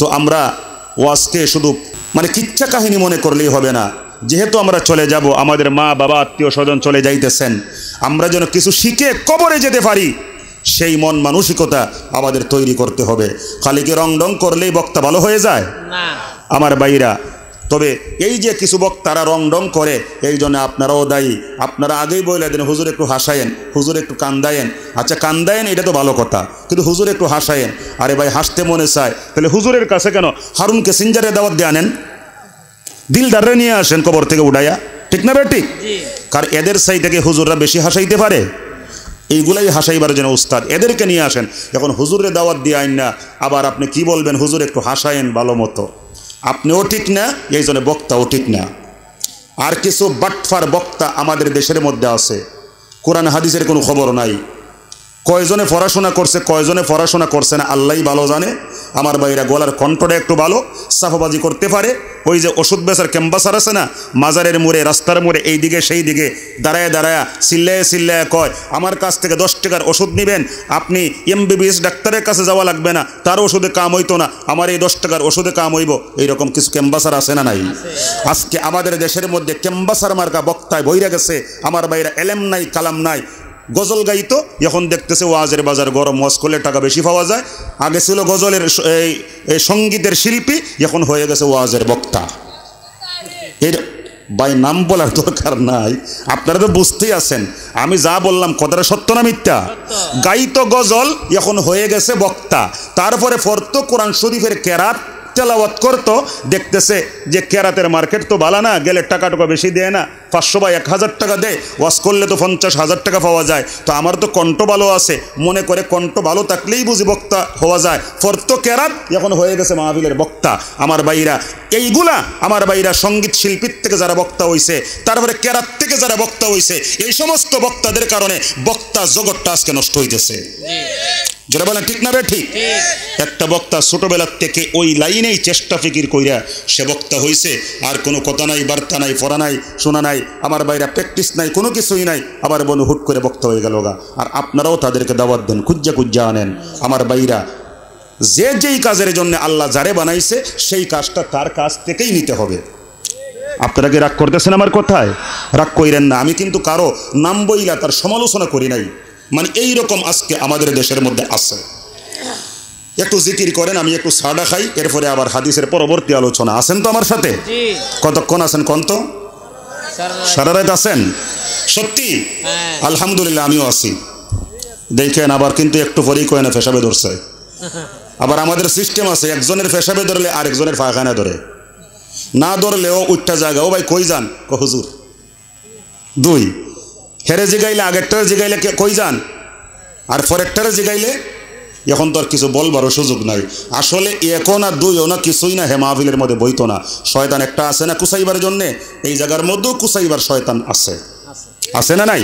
তো আমরা ওয়াজকে শুধু মানে কিচ্ছা কাহিনী মনে করলেই হবে না। যেহেতু আমরা চলে যাব আমাদের মা বাবা আত্মীয় স্বজন চলে যাইতেছেন আমরা যেন কিছু শিখে কবরে যেতে পারি সেই মন মানসিকতা আমাদের তৈরি করতে হবে। খালি কি রং ডং করলেই বক্তা ভালো হয়ে যায়? আমার বাইরা তবে এই যে কিছু বক্তারা রং ডং করে এই জন্য আপনারাও দায়ী। আপনারা আগেই বলে দেন হুজুর একটু হাসায়েন হুজুর একটু কান্দায়েন। আচ্ছা কান্দায়েন এটা তো ভালো কথা কিন্তু হুজুর একটু হাসায়েন। আরে ভাই হাসতে মনে চায়। তাহলে হুজুরের কাছে কেন? হারুনকে সিঞ্জারে দাওয়াত দিয়ে আনেন। দিলদারে নিয়ে আসেন কবর থেকে উঠাইয়া ঠিক না বে ঠিক কার এদের সাই থেকে হুজুররা বেশি হাসাইতে পারে? এইগুলাই হাসাইবার জন্য উস্তাদ। এদেরকে নিয়ে আসেন। এখন হুজুরের দাওয়াত দিয়ে আইন না। আবার আপনি কি বলবেন? হুজুর একটু হাসায়েন ভালো মতো। আপনিও ঠিক না, এই জন্য বক্তাও ঠিক না। আর কিছু বাটফার বক্তা আমাদের দেশের মধ্যে আছে। কোরআন হাদিসের কোনো খবর নাই। কয়জনে পড়াশোনা করছে, কয়জনে পড়াশোনা করছে না আল্লাহই ভালো জানে। আমার বাইরা গলার কণ্ঠটা একটু ভালো, সাফাবাজি করতে পারে। ওই যে ওষুধ বেচার ক্যাম্পাসার আছে না, মাজারের মোড়ে, রাস্তার মোড়ে এই দিকে সেই দিকে, দাঁড়ায় দাঁড়ায়, চিল্লায় চিল্লায় কয়, আমার কাছ থেকে দশ টাকার ওষুধ নেবেন, আপনি এমবিবিএস ডাক্তারের কাছে যাওয়া লাগবে না, তার ওষুধে কাম হইতো না, আমার এই দশ টাকার ওষুধে কাম হইব। এইরকম কিছু ক্যাম্পাসার আছে না নাই? আজকে আমাদের দেশের মধ্যে ক্যাম্পাসার মার্কা বক্তায় বইরা গেছে, আমার বাইরা এলেম নাই, কালাম নাই। গজল গাইতো, এখন দেখতেছে ওয়াজের বাজার গরম, ওয়াজ করলে টাকা বেশি পাওয়া যায়। আগে ছিল গজলের এই সঙ্গীতের শিল্পী, এখন হয়ে গেছে ওয়াজের বক্তা। এর বাই নাম বলার দরকার নাই। আপনারা তো বুঝতেই আছেন, আমি যা বললাম কথাটা সত্য না মিথ্যা? গাইতো গজল, এখন হয়ে গেছে বক্তা। তারপরে ফর্ত কোরআন শরীফের কেরাত তেলাওয়াত করতো, দেখতেছে যে কেরাতের মার্কেট তো ভালো না, গেলে টাকা টাকা বেশি দেয় না, পাঁচশো বা এক হাজার টাকা দেয় ওয়াশ করলে তো পঞ্চাশ হাজার টাকা পাওয়া যায়। তো আমার তো কণ্ঠ ভালো আছে, মনে করে কণ্ঠ ভালো থাকলেই বুঝি বক্তা হওয়া যায়। ফর্ত কেরাত, এখন হয়ে গেছে মাহবিলের বক্তা। আমার বাইরা এইগুলা আমার বাইরা সংগীত শিল্পীর থেকে যারা বক্তা হইছে, তারপরে কেরাত থেকে যারা বক্তা হইছে, এই সমস্ত বক্তাদের কারণে বক্তা জগৎটা আজকে নষ্ট হইতেছে। যেটা বলেন ঠিক না রে ঠিক? একটা বক্তা ছোটবেলার থেকে ওই লাইনেই চেষ্টা ফিকির কইরা সে বক্তা হইছে আর কোনো কথা নাই বার্তা নাই পড়া নাই শোনা নাই আমার বাইরা প্র্যাকটিস নাই কোনো কিছুই নাই আবার বনু হুট করে বক্তা হয়ে গেল গা। আর আপনারাও তাদেরকে দাওয়াত দেন খুজ্জা খুজ্জা আনেন। আমার বাইরা যে যেই কাজের জন্য আল্লাহ যারে বানাইছে সেই কাজটা তার কাছ থেকেই নিতে হবে। আপনারা কি রাগ করতেছেন আমার কথায়? রাগ কইরেন না আমি কিন্তু কারও নাম বইলা তার সমালোচনা করি নাই। মানে এই রকম আজকে আমাদের দেশের মধ্যে আছে। একটু জিকির করেন আমি একটু সাডা খাই এরপরে আবার হাদিসের পরবর্তী আলোচনা। আছেন তো আমার সাথে? কতক্ষণ আছেন কন্ত সারা রাত আছেন? সত্যি? হ্যাঁ। আলহামদুলিল্লাহ আমিও আছি। দেখেন আবার কিন্তু একটু পরেই কয় না পেশাবে ধরছে। আবার আমাদের সিস্টেম আছে একজনের ফেসাবে ধরলে আরেকজনের পায়খানা ধরে। না ধরলেও উঠটা জায়গা ও ভাই কই যান? ক হুজুর। দুই। হেরে জিগাইলে, আগেরটারে জিগাইলে কই যান? আর পরেরটারে জিগাইলে, এখন তো আর কিছু বলবারও সুযোগ নাই। আসলে এখন আর দুইও না কিছুই না হে মাহফিলের মধ্যে বইত না। শয়তান একটা আছে না কুসাইবার জন্যে? এই জায়গার মধ্যেও কুসাইবার শয়তান আছে। আছে না নাই?